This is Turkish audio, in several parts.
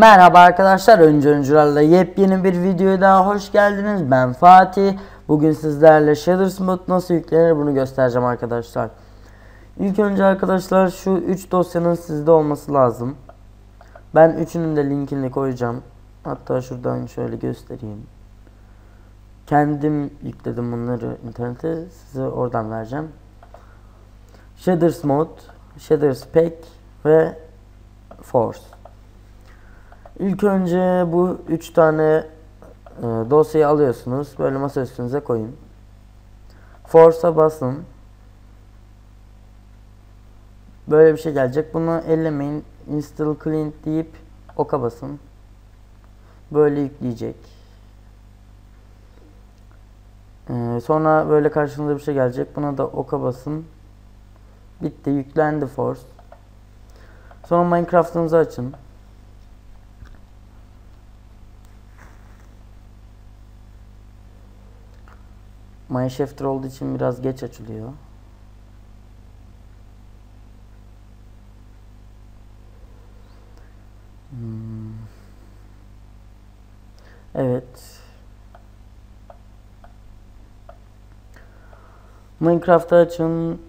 Merhaba arkadaşlar, Öncü Öncüler'le yepyeni bir videoya daha hoş geldiniz. Ben Fatih. Bugün sizlerle Shaders Mod nasıl yüklenir bunu göstereceğim arkadaşlar. İlk önce arkadaşlar şu 3 dosyanın sizde olması lazım. Ben üçünün de linkini koyacağım. Hatta şuradan şöyle göstereyim. Kendim yükledim bunları internete. Size oradan vereceğim. Shaders Mod, Shaders Pack ve Force. İlk önce bu üç tane e, dosyayı alıyorsunuz. Böyle masa üstünüze koyun. Force'a basın. Böyle bir şey gelecek. Bunu ellemeyin. Install clean deyip oka basın. Böyle yükleyecek. Ee, sonra böyle karşınıza bir şey gelecek. Buna da oka basın. Bitti. Yüklendi Force. Sonra Minecraft'ınızı açın. Mineshaft olduğu için biraz geç açılıyor. Hmm. Evet. Minecraft'ı açın.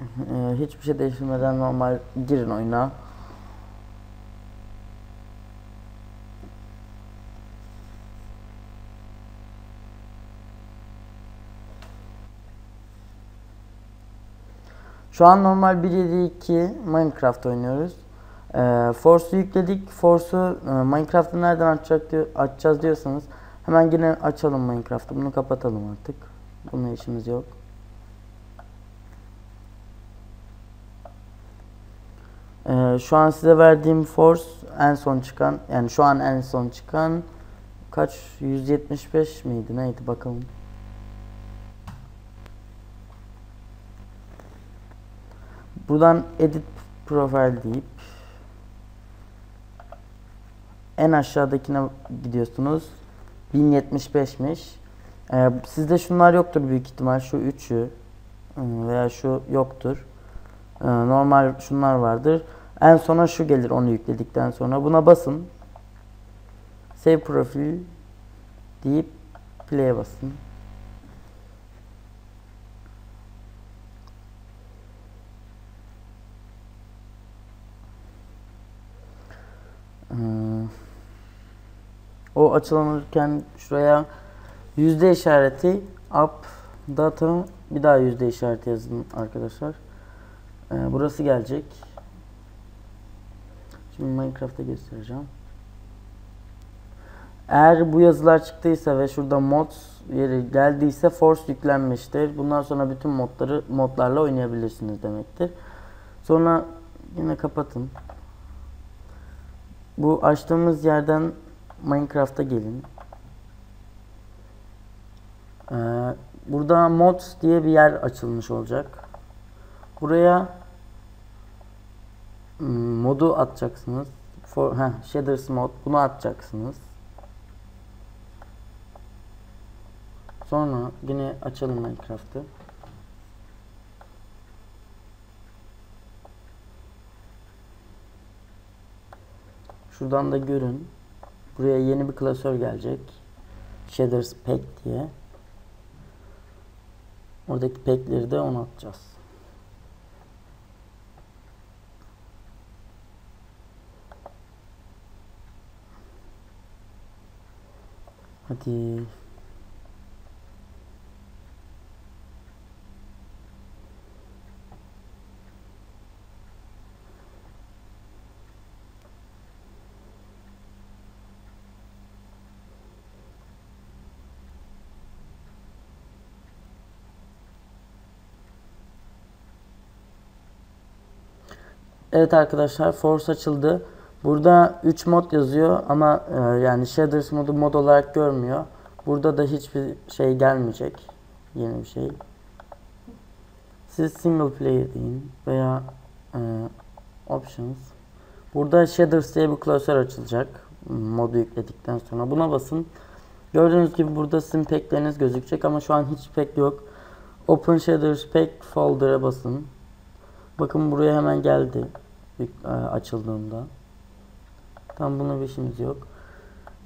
Ee, hiçbir şey değiştirmeden normal girin oyuna. Şu an normal 1.7.2 Minecraft oynuyoruz. Ee, Force'u yükledik. Force'u e, Minecraft'ı nereden açacak diyor, açacağız diyorsanız hemen yine açalım Minecraft'ı. Bunu kapatalım artık. Bununla işimiz yok. Ee, şu an size verdiğim Force en son çıkan yani şu an en son çıkan kaç 175 miydi neydi bakalım. Buradan edit profile deyip en aşağıdakine gidiyorsunuz. 1075'miş. Ee, sizde şunlar yoktur büyük ihtimal. Şu üçü ıı, veya şu yoktur. Ee, normal şunlar vardır. En sona şu gelir onu yükledikten sonra. Buna basın. Save profil deyip play'e basın. O açılırken şuraya yüzde işareti up data bir daha yüzde işareti yazın arkadaşlar. Ee, burası gelecek. Şimdi Minecraft'ta göstereceğim. Eğer bu yazılar çıktıysa ve şurada mods yeri geldiyse force yüklenmiştir. Bundan sonra bütün modları modlarla oynayabilirsiniz demektir. Sonra yine kapatın. Bu açtığımız yerden Minecraft'a gelin. Ee, burada mods diye bir yer açılmış olacak. Buraya hmm, modu atacaksınız. For, heh, shaders mod bunu atacaksınız. Sonra yine açalım Minecraft'ı. Şuradan da görün. Buraya yeni bir klasör gelecek. Shaders Pack diye. Oradaki pack'leri de ona atacağız. Hadi. Evet arkadaşlar Force açıldı. Burada 3 mod yazıyor ama e, yani Shaders modu mod olarak görmüyor. Burada da hiçbir şey gelmeyecek. Yeni bir şey. Siz single player deyin veya e, options. Burada Shaders diye bir klasör açılacak. Modu yükledikten sonra. Buna basın. Gördüğünüz gibi burada sizin packleriniz gözükecek ama şu an hiç pack yok. Open Shaders Pack folder'a basın. Bakın buraya hemen geldi açıldığında. Tam buna bir işimiz yok.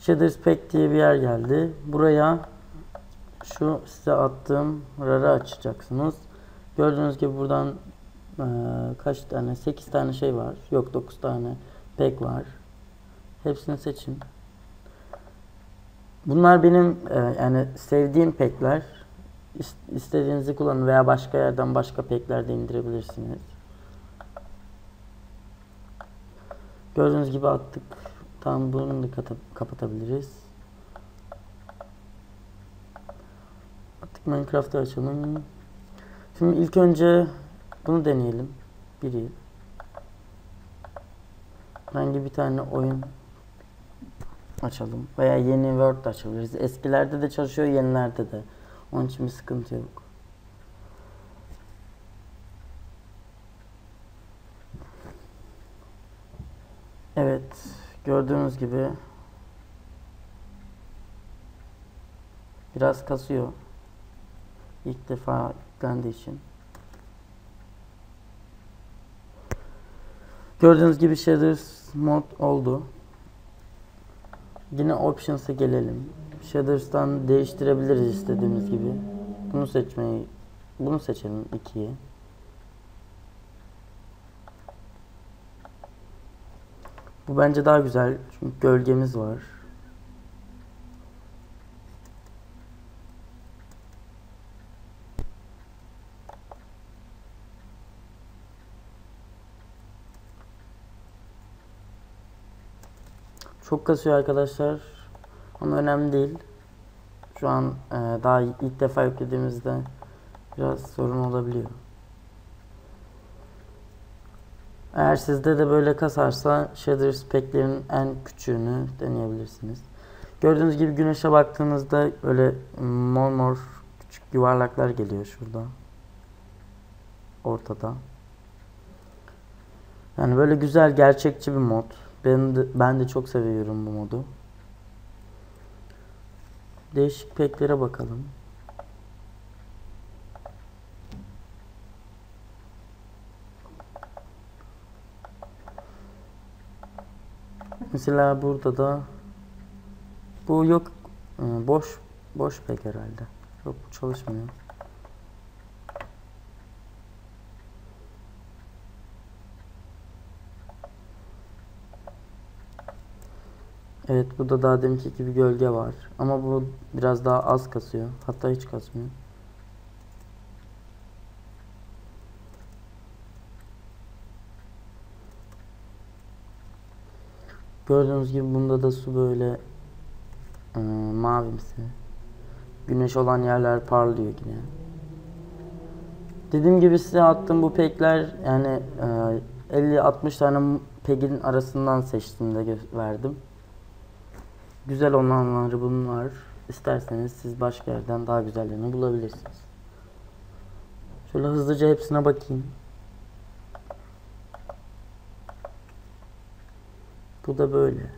Shaders Pack diye bir yer geldi. Buraya şu size attığım RAR'ı açacaksınız. Gördüğünüz gibi buradan e, kaç tane? 8 tane şey var. Yok 9 tane pack var. Hepsini seçin. Bunlar benim e, yani sevdiğim pack'ler. İst- İstediğinizi kullanın veya başka yerden başka pack'ler de indirebilirsiniz. Gördüğünüz gibi attık. Tam bunu da kapatabiliriz. Artık Minecraft'ı açalım. Şimdi ilk önce bunu deneyelim. Biri. Hangi bir tane oyun açalım. Veya yeni Word açabiliriz. Eskilerde de çalışıyor, yenilerde de. Onun için bir sıkıntı yok. Evet, gördüğünüz gibi biraz kasıyor. İlk defa yüklendiği için. Gördüğünüz gibi Shaders mod oldu. Yine Options'a gelelim. Shaders'tan değiştirebiliriz istediğimiz gibi. Bunu seçmeyi bunu seçelim 2'yi. Bu bence daha güzel çünkü gölgemiz var. Çok kasıyor arkadaşlar. Ama önemli değil. Şu an e, daha ilk defa yüklediğimizde biraz sorun olabiliyor. Eğer sizde de böyle kasarsa shader speklerin en küçüğünü deneyebilirsiniz. Gördüğünüz gibi güneşe baktığınızda öyle mor mor küçük yuvarlaklar geliyor şurada. Ortada. Yani böyle güzel gerçekçi bir mod. Ben de, ben de çok seviyorum bu modu. Değişik peklere bakalım. Mesela burada da bu yok boş boş pek herhalde. Yok bu çalışmıyor. Evet bu da daha deminki gibi gölge var. Ama bu biraz daha az kasıyor. Hatta hiç kasmıyor. Gördüğünüz gibi bunda da su böyle e, mavimsi. Güneş olan yerler parlıyor yine. Dediğim gibi size attığım bu pekler yani e, 50-60 tane pegin arasından seçtim de verdim. Güzel olanları bunlar. İsterseniz siz başka yerden daha güzellerini bulabilirsiniz. Şöyle hızlıca hepsine bakayım. Bu da böyle.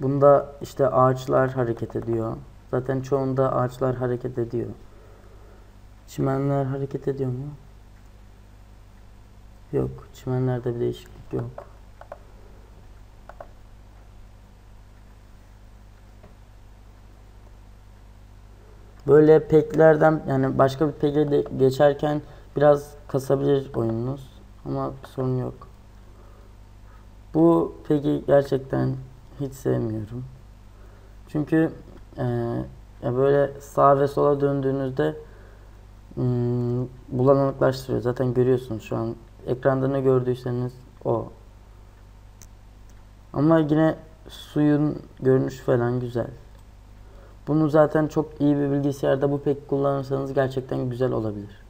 Bunda işte ağaçlar hareket ediyor. Zaten çoğunda ağaçlar hareket ediyor. Çimenler hareket ediyor mu? Yok. Çimenlerde bir değişiklik yok. Böyle peklerden yani başka bir peke geçerken biraz kasabilir oyununuz ama sorun yok. Bu peki gerçekten hiç sevmiyorum. Çünkü e, ya böyle sağa ve sola döndüğünüzde hmm, bulanıklaştırıyor. Zaten görüyorsunuz şu an ekranda ne gördüyseniz o. Ama yine suyun görünüşü falan güzel. Bunu zaten çok iyi bir bilgisayarda bu pek kullanırsanız gerçekten güzel olabilir.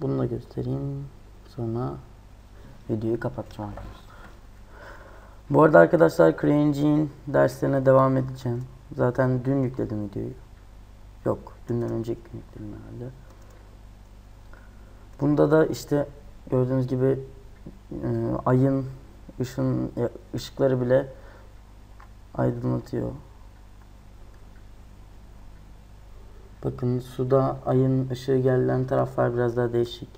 Bunu da göstereyim. Sonra videoyu kapatacağım arkadaşlar. Bu arada arkadaşlar CryEngine derslerine devam edeceğim. Zaten dün yükledim videoyu. Yok, dünden önceki gün yükledim herhalde. Bunda da işte gördüğünüz gibi e, ayın ışın ya, ışıkları bile aydınlatıyor. Bakın suda ayın ışığı gelen taraflar biraz daha değişik.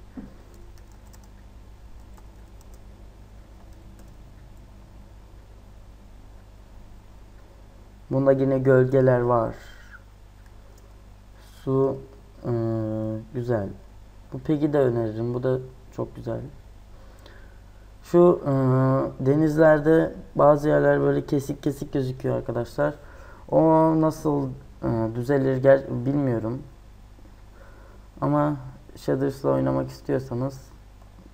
Bunda yine gölgeler var. Su eee, güzel. Bu Peg'i de öneririm. Bu da çok güzel. Şu eee, denizlerde bazı yerler böyle kesik kesik gözüküyor arkadaşlar. O nasıl düzelir ger- bilmiyorum. Ama Shaders'la oynamak istiyorsanız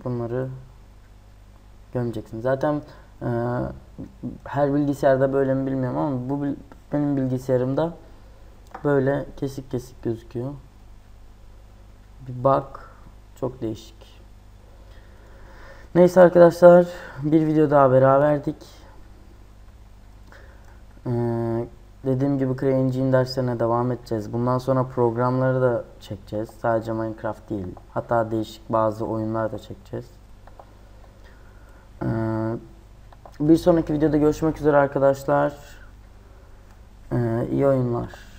bunları gömeceksiniz. Zaten eee, her bilgisayarda böyle mi bilmiyorum ama bu benim bilgisayarımda böyle kesik kesik gözüküyor. Bir bak çok değişik. Neyse arkadaşlar bir video daha beraberdik. Ee, dediğim gibi CryEngine derslerine devam edeceğiz. Bundan sonra programları da çekeceğiz. Sadece Minecraft değil. Hatta değişik bazı oyunlar da çekeceğiz. Ee, bir sonraki videoda görüşmek üzere arkadaşlar. Ee, iyi oyunlar.